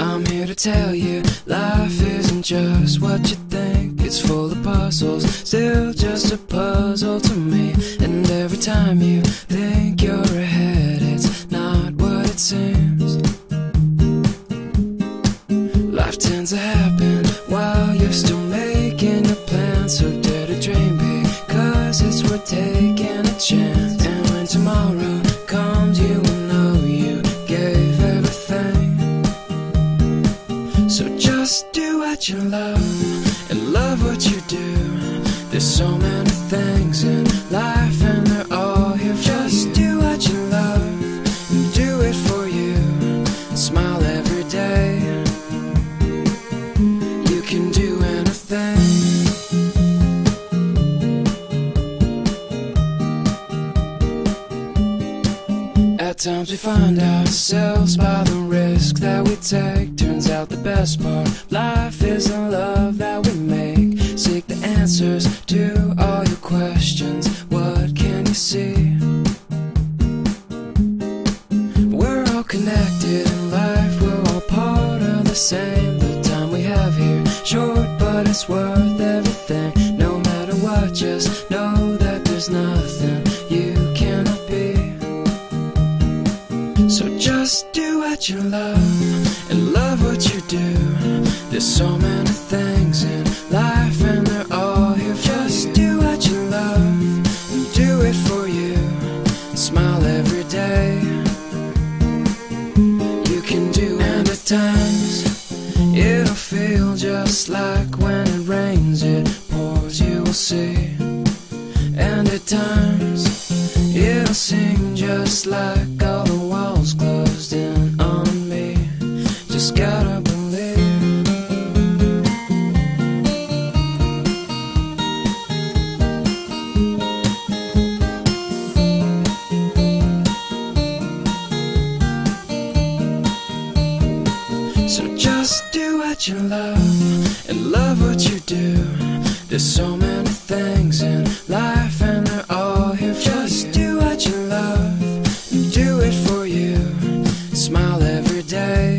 I'm here to tell you life isn't just what you think. It's full of puzzles, still just a puzzle to me. And every time you think you're ahead, it's not what it seems. Tends to happen while you're still making a plan. So dare to dream big, cause it's worth taking a chance. And when tomorrow comes, you will know you gave everything. So just do what you love and love what you do. There's so many things in life At times we find ourselves by the risk that we take. Turns out the best part life is the love that we make. Seek the answers to all your questions. What can you see? We're all connected in life, we're all part of the same. The time we have here, short, but it's worth everything. No matter what, just know that there's nothing what you love and love what you do. There's so many things in life and they're all here for Just do what you love and do it for you. Smile every day. You can do and at times it'll feel just like when it rains, it pours, you will see. And at times it'll seem just like all the just gotta believe. So just do what you love and love what you do. There's so many things in life, and they're all here for just you. Just do what you love and do it for you. Smile every day.